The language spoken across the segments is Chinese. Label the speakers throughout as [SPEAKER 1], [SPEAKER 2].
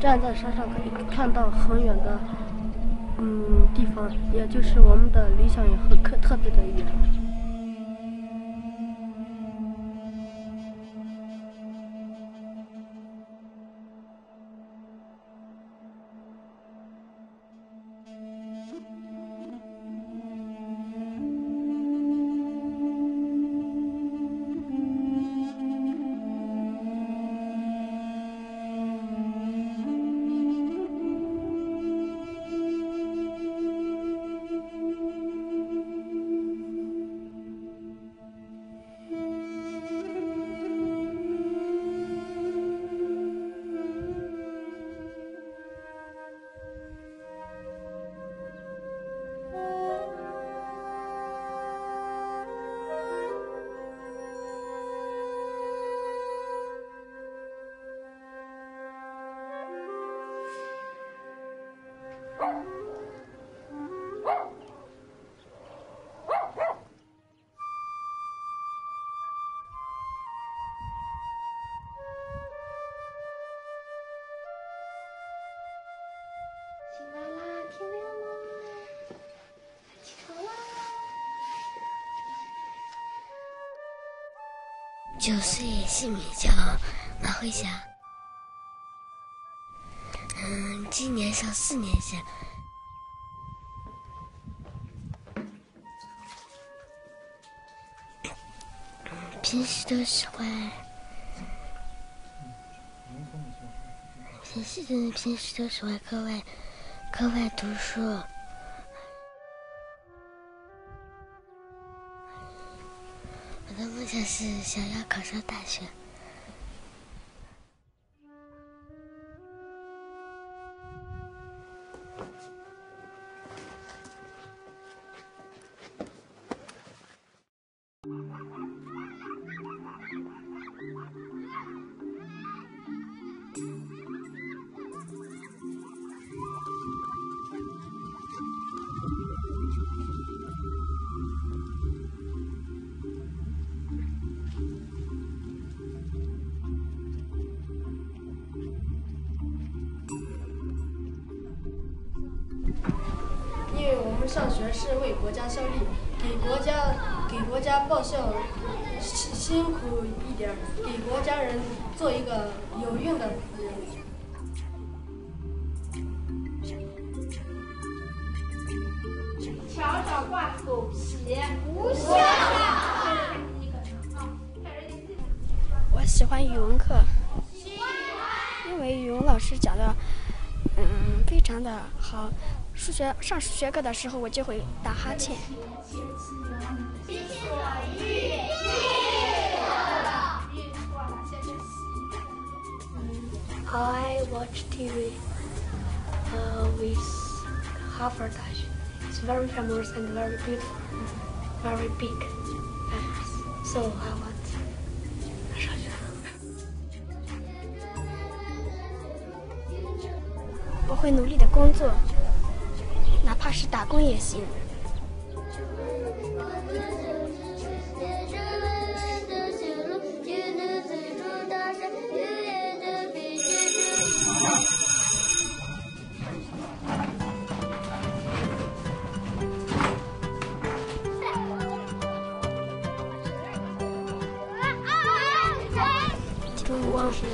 [SPEAKER 1] 站在山上可以看到很远的嗯地方，也就是我们的理想也很特特别的远。
[SPEAKER 2] 九岁，姓名叫马慧霞。嗯，今年上四年级。平时都喜欢，平时平时都喜欢课外课外读书。我的梦想是想要考上大学。
[SPEAKER 1] 上学是为国家效力，给国家给国家报效，辛辛苦一点，给国家人做一个有用的人。
[SPEAKER 3] 墙上挂狗皮，不像
[SPEAKER 4] 我喜欢语文课，因为语文老师讲的，嗯，非常的好。数学上数学课的时候，我就会打哈欠。
[SPEAKER 5] I watch TV uh, with Harvard. It's very famous and very beautiful, very big. So I want.
[SPEAKER 4] 我会努力的工作。怕是打工也行。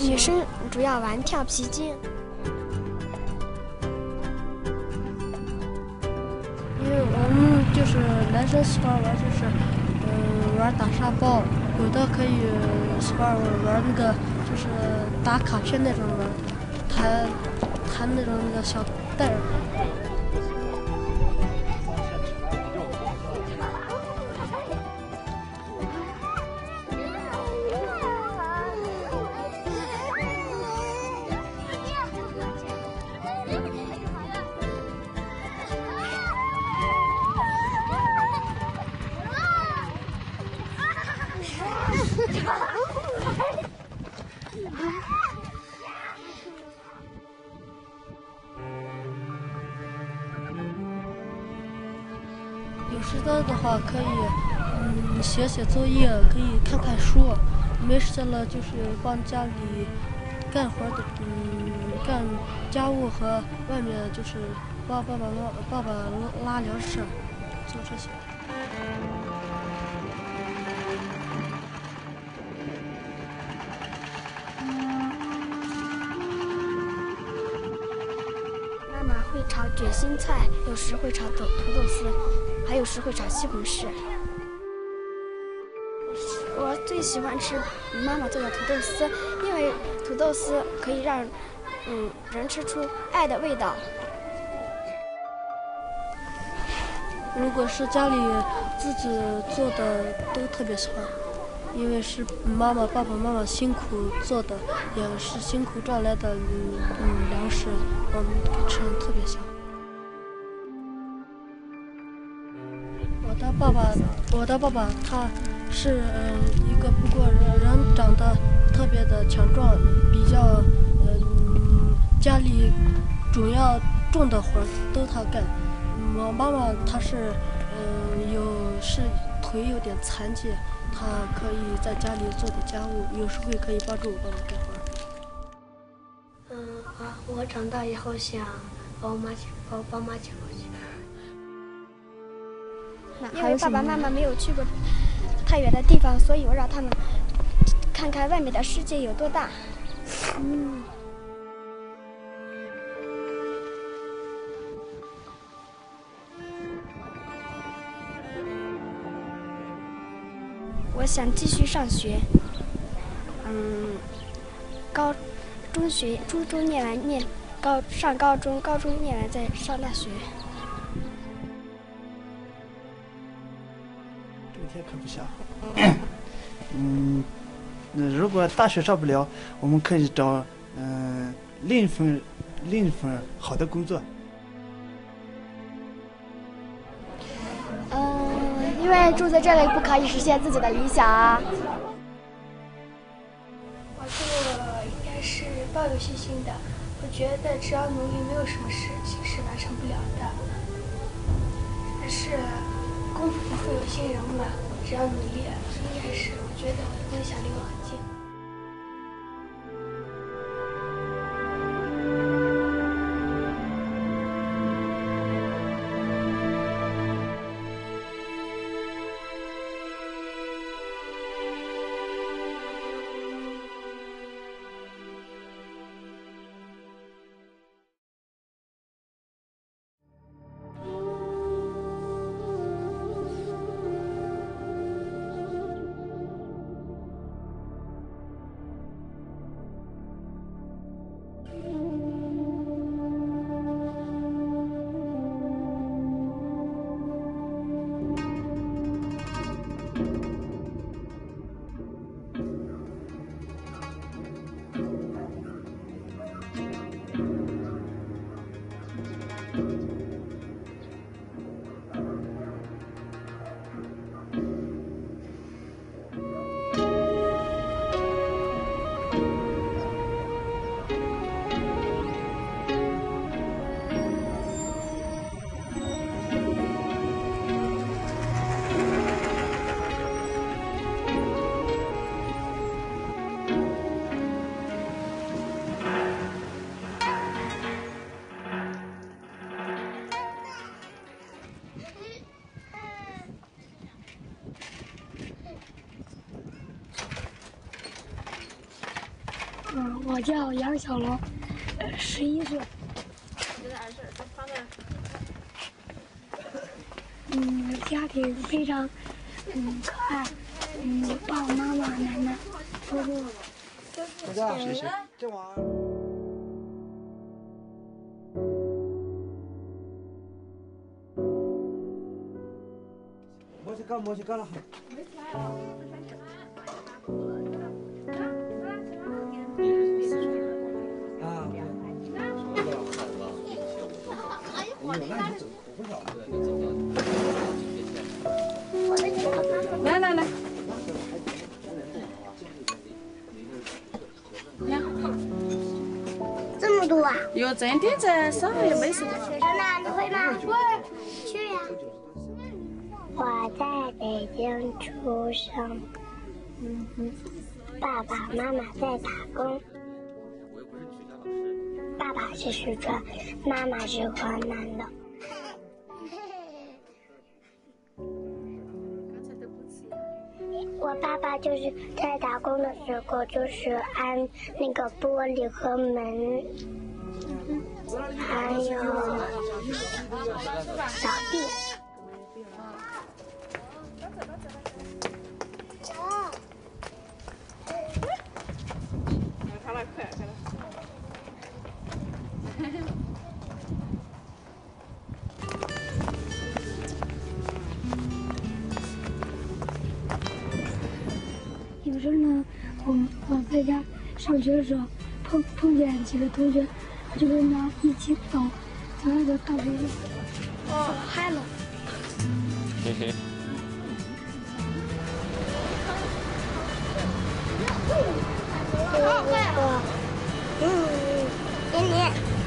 [SPEAKER 4] 女生主要玩跳皮筋。
[SPEAKER 1] 喜欢玩，就是嗯玩打沙包，有的可以喜欢玩那个，就是打卡片那种的，弹弹那种那个小袋儿。写写作业，可以看看书。没时间了，就是帮家里干活的，嗯干家务和外面就是帮爸爸妈爸爸拉粮食，做这些。
[SPEAKER 4] 妈妈会炒卷心菜，有时会炒土土豆丝，还有时会炒西红柿。最喜欢吃妈妈做的土豆丝，因为土豆丝可以让嗯人吃出爱的味道。
[SPEAKER 1] 如果是家里自己做的，都特别喜欢，因为是妈妈、爸爸妈妈辛苦做的，也是辛苦赚来的嗯粮食，嗯，吃特别香。我的爸爸，我的爸爸他是一个不过人人长得特别的强壮，比较嗯家里主要重的活儿都他干。我妈妈她是嗯有是腿有点残疾，她可以在家里做点家务，有时候可以帮助我爸爸干活儿。
[SPEAKER 5] 嗯啊，我长大以后想把我妈请把我爸妈请过去。
[SPEAKER 4] 因为爸爸妈妈没有去过太远的地方，所以我让他们看看外面的世界有多大。
[SPEAKER 1] 嗯。
[SPEAKER 4] 我想继续上学，嗯，高中学初中念完念高上高中，高中念完再上大学。
[SPEAKER 6] 这可不小。嗯，那如果大学上不了，我们可以找嗯另一份另一份好的工作。
[SPEAKER 4] 嗯，因为住在这里不可以实现自己的理想啊。
[SPEAKER 5] 我做应该是抱有信心的，我觉得只要努力，没有什么事情是完成不了的。但是功夫不负有心人嘛，只要努力，应该是我觉得梦想离我很近。
[SPEAKER 2] 我叫杨小龙，十一岁。嗯，家庭非常嗯可爱，嗯，爸爸妈妈、奶奶、叔叔。
[SPEAKER 6] 大家谢谢。这玩意儿。莫去干，莫去干了。啊！
[SPEAKER 3] 有真的在少也没事的。
[SPEAKER 2] 学生呢？你会吗？会。去呀。我在北京出生，嗯哼，爸爸妈妈在打工，爸爸是四川，妈妈是河南的。我爸爸就是在打工的时候，就是安那个玻璃和门，还有扫地。
[SPEAKER 7] 有时候呢，我我在家上学的时候，碰碰见几个同学，就跟他一起走，走那个大学哦，嗨了。嘿嘿。
[SPEAKER 2] 好，快！嗯，给你。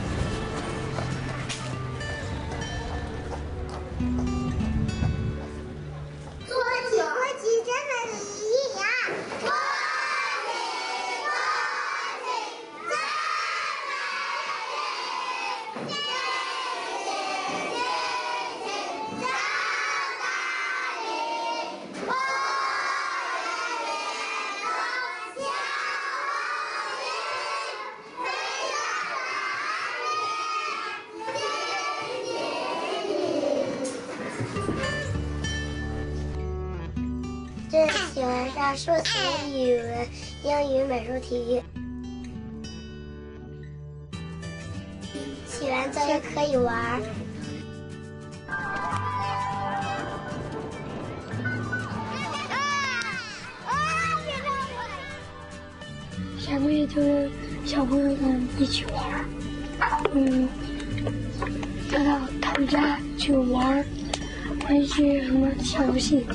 [SPEAKER 2] 数学、语文、英语、美术、体育。写完作业可以玩。
[SPEAKER 7] 下个月就跟小朋友们一起玩，嗯，再到他们家去玩，玩一些什么小游戏。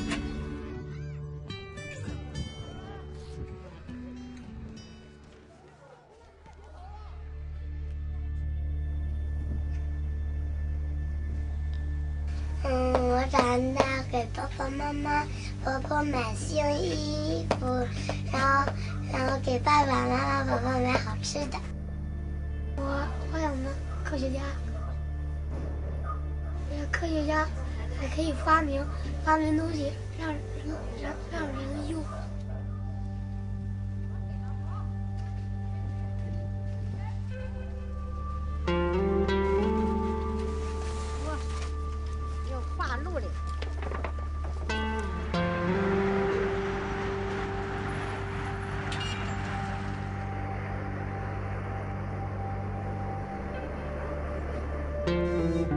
[SPEAKER 5] 可以发明发明东西，让人让让人用。
[SPEAKER 8] 哥，起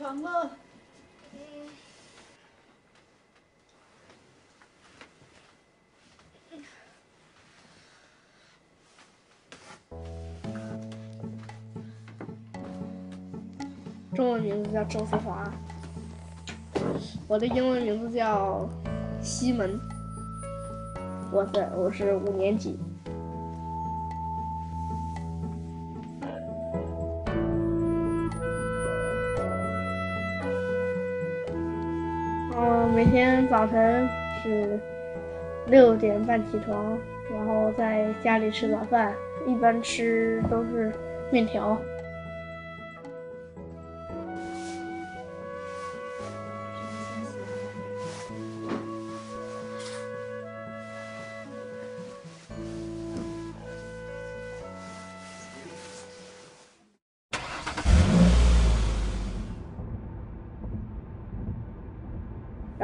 [SPEAKER 8] 床了。
[SPEAKER 9] 中文名字叫周思华，我的英文名字叫西门，我是我是五年级。我每天早晨是六点半起床，然后在家里吃早饭，一般吃都是面条。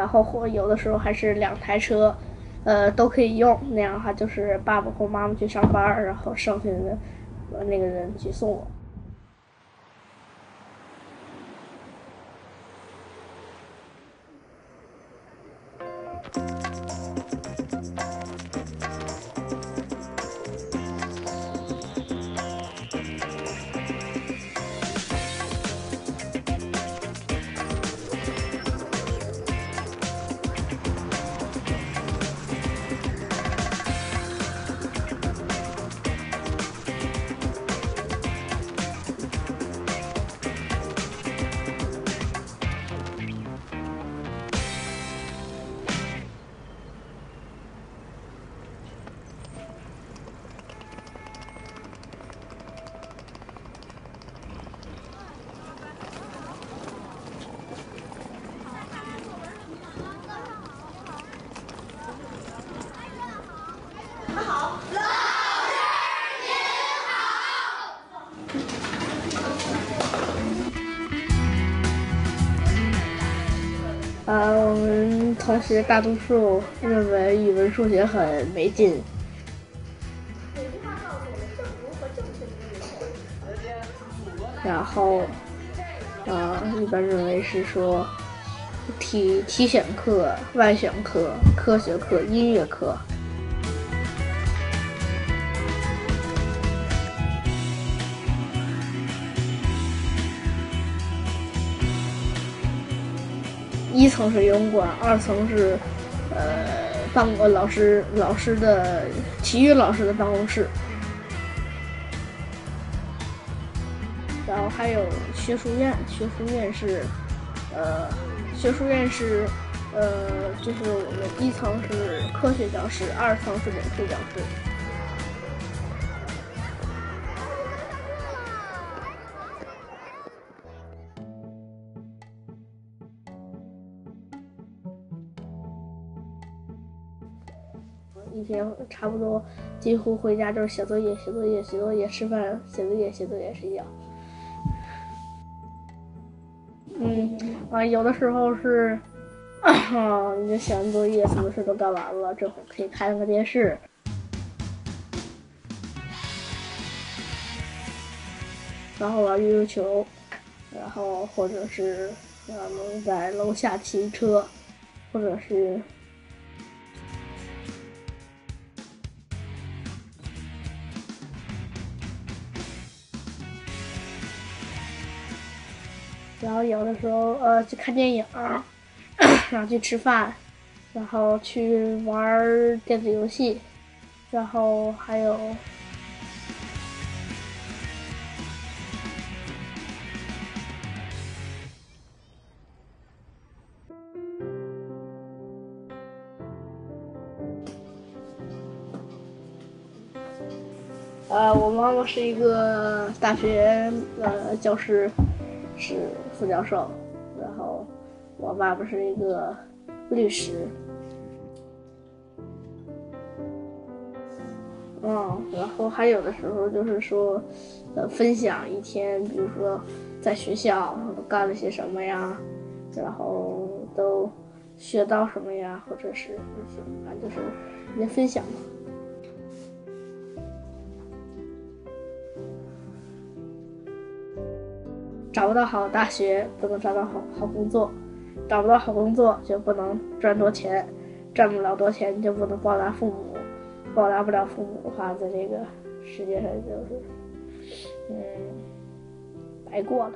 [SPEAKER 9] 然后或有的时候还是两台车，呃，都可以用。那样的话，就是爸爸或妈妈去上班，然后剩下的那个人去送我。同学大多数认为语文、数学很没劲。然后，呃，一般认为是说体体选课、外选课、科学课、音乐课。一层是游泳馆，二层是呃办公老师老师的体育老师的办公室，然后还有学术院，学术院是呃学术院是呃就是我们一层是科学教室，二层是美术教室。一天差不多，几乎回家就是写作业、写作业、写作业、吃饭、写作业、写作业、睡觉。嗯，啊，有的时候是，啊，你就写完作业，什么事都干完了，这会可以看个电视，然后玩悠悠球，然后或者是啊能在楼下骑车，或者是。然后有的时候，呃，去看电影，然后去吃饭，然后去玩电子游戏，然后还有，呃，我妈妈是一个大学呃教师。是副教授，然后我爸爸是一个律师，嗯，然后还有的时候就是说，呃，分享一天，比如说在学校都干了些什么呀，然后都学到什么呀，或者是就是反正就是一些分享嘛。找不到好大学，不能找到好好工作；找不到好工作，就不能赚多钱；赚不了多钱，就不能报答父母；报答不了父母的话，在这个世界上就是，嗯，白过了。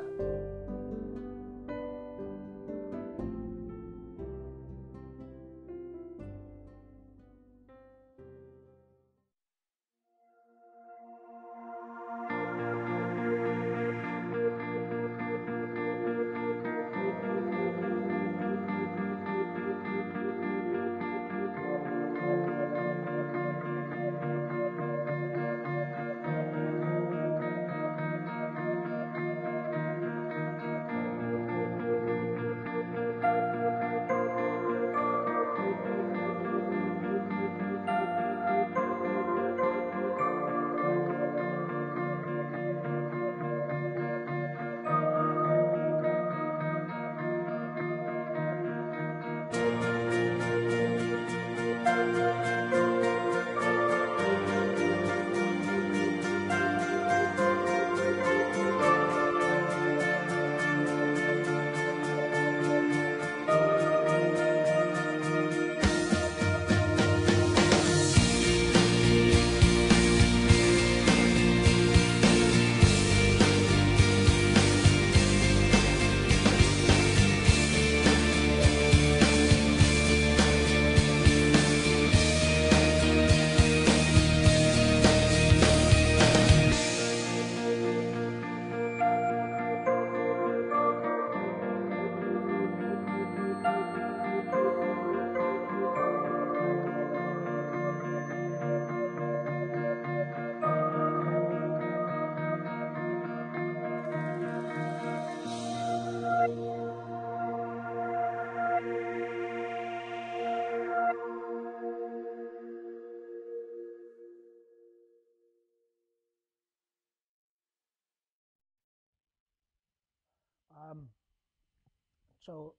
[SPEAKER 10] um, so